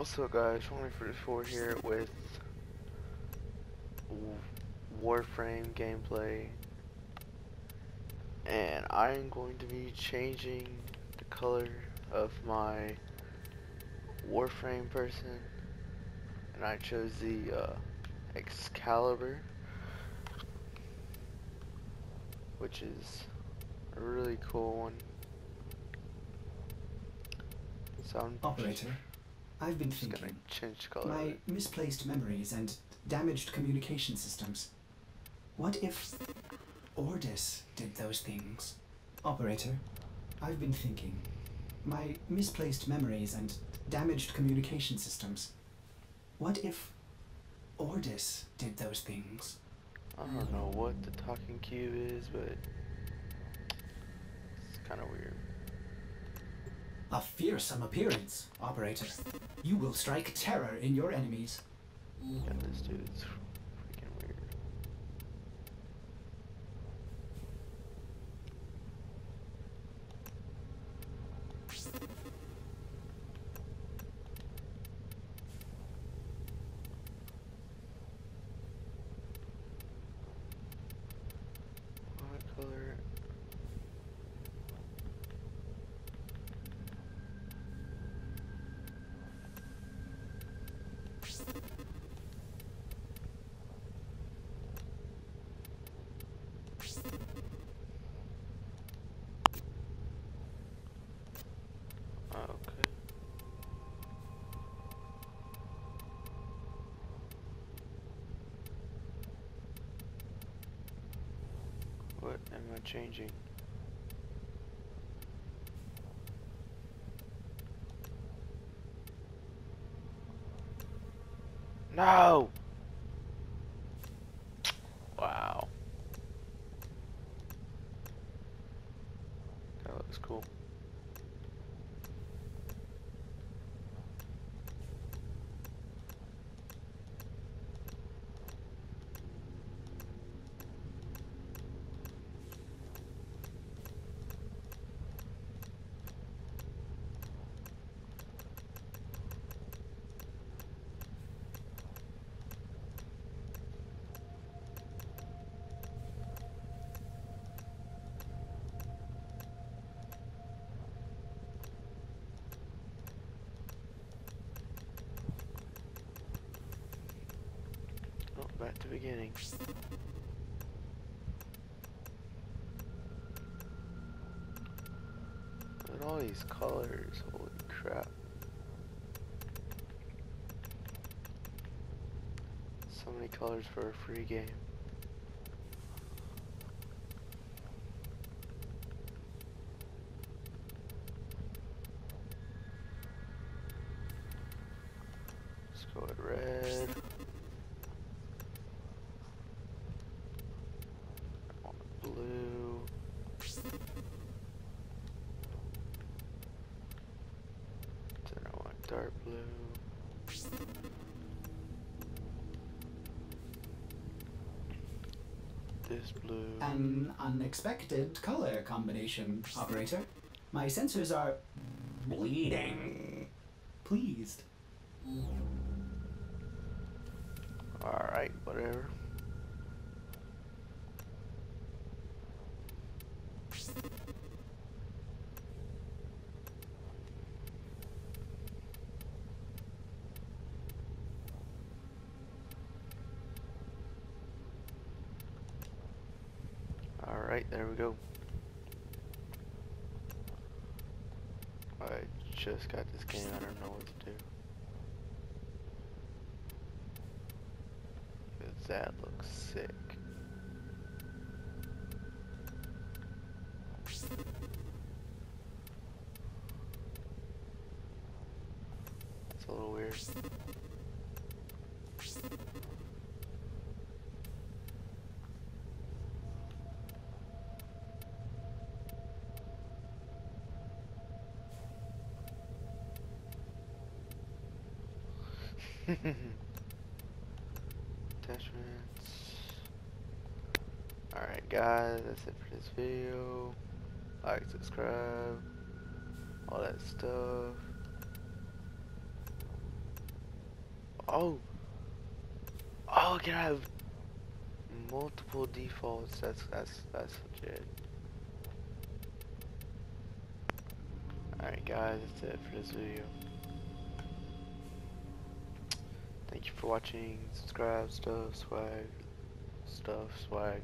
What's up guys, Only for 4 here with Warframe gameplay. And I'm going to be changing the color of my Warframe person. And I chose the uh, Excalibur. Which is a really cool one. So I'm Operator, I've been just thinking. change color My misplaced memories and damaged communication systems. What if Ordis did those things? Operator, I've been thinking. My misplaced memories and damaged communication systems. What if Ordis did those things? I don't know what the talking cube is, but it's kind of weird. A fearsome appearance, Operator. You will strike terror in your enemies. This dude's freaking weird. What color? What am I changing? No! Wow. That looks cool. Oh, the beginning. Look at all these colors, holy crap. So many colors for a free game. Let's go with red. Dark blue. This blue. An unexpected color combination, Operator. My sensors are bleeding. Pleased. Alright, whatever. There we go. I just got this game, I don't know what to do. 'Cause that looks sick. It's a little weird. Attachments. Alright guys, that's it for this video. Like, subscribe, all that stuff. Oh. Oh, can I have multiple defaults? That's that's that's legit. Alright guys, that's it for this video. Thank you for watching, subscribe, stuff, swag, stuff, swag.